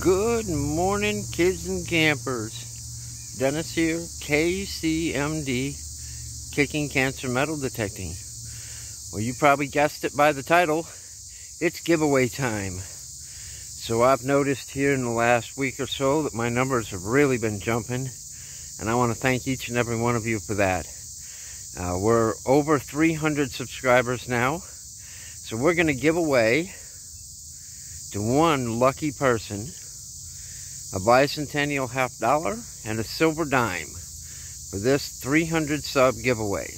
Good morning, kids and campers. Dennis here, KCMD, Kicking Cancer Metal Detecting. Well, you probably guessed it by the title. It's giveaway time. So I've noticed here in the last week or so that my numbers have really been jumping. And I want to thank each and every one of you for that. Uh, we're over 300 subscribers now. So we're going to give away to one lucky person a bicentennial half dollar and a silver dime for this 300 sub giveaway.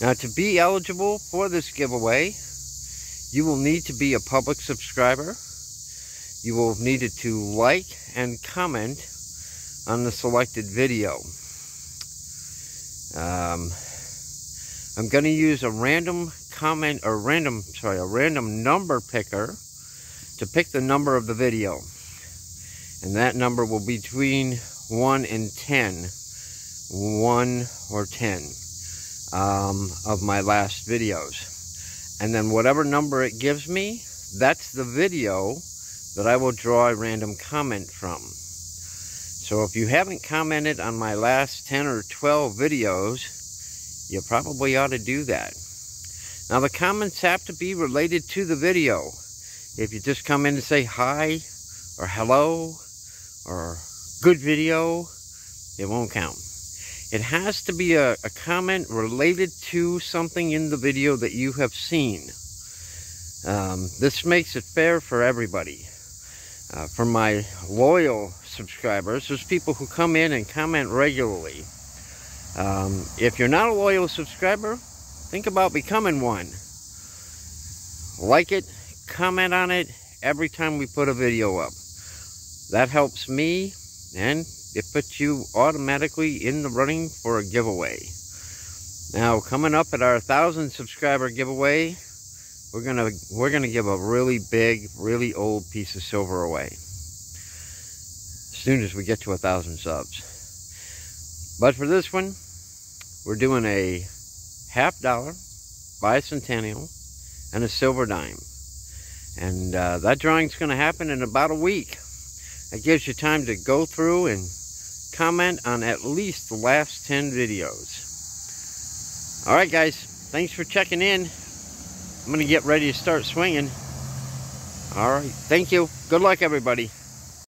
Now to be eligible for this giveaway, you will need to be a public subscriber. You will need to like and comment on the selected video. Um, I'm going to use a random comment or random, sorry, a random number picker to pick the number of the video. And that number will be between 1 and 10. 1 or 10 um, of my last videos. And then whatever number it gives me, that's the video that I will draw a random comment from. So if you haven't commented on my last 10 or 12 videos, you probably ought to do that. Now the comments have to be related to the video. If you just come in and say hi or hello or good video, it won't count. It has to be a, a comment related to something in the video that you have seen. Um, this makes it fair for everybody. Uh, for my loyal subscribers, there's people who come in and comment regularly. Um, if you're not a loyal subscriber, think about becoming one. Like it, comment on it every time we put a video up. That helps me and it puts you automatically in the running for a giveaway. Now, coming up at our thousand subscriber giveaway, we're gonna we're gonna give a really big, really old piece of silver away. As soon as we get to a thousand subs. But for this one, we're doing a half dollar bicentennial and a silver dime. And uh, that drawing's to happen in about a week. It gives you time to go through and comment on at least the last 10 videos. Alright guys, thanks for checking in. I'm going to get ready to start swinging. Alright, thank you. Good luck everybody.